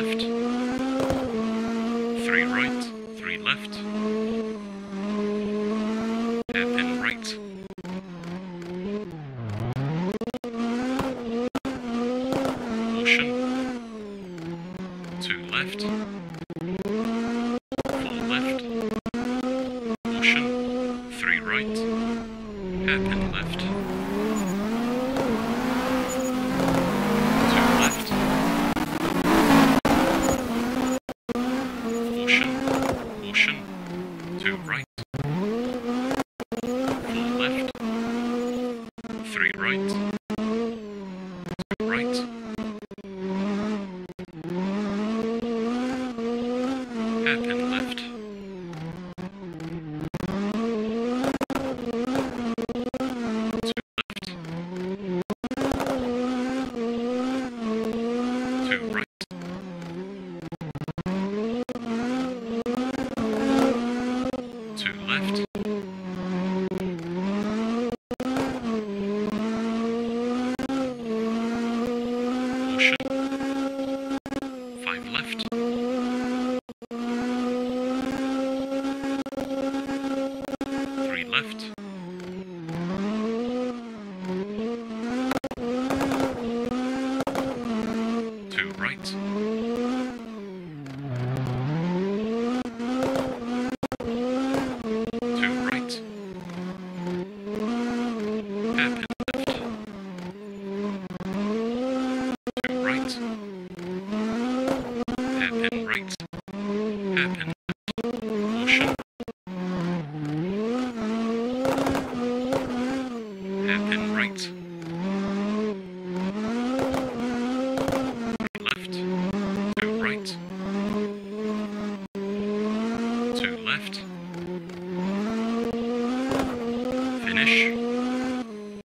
left, three right, three left, hairpin right. Left, four left. caution two right, full left, three right, two right, hairpin. right. Two left.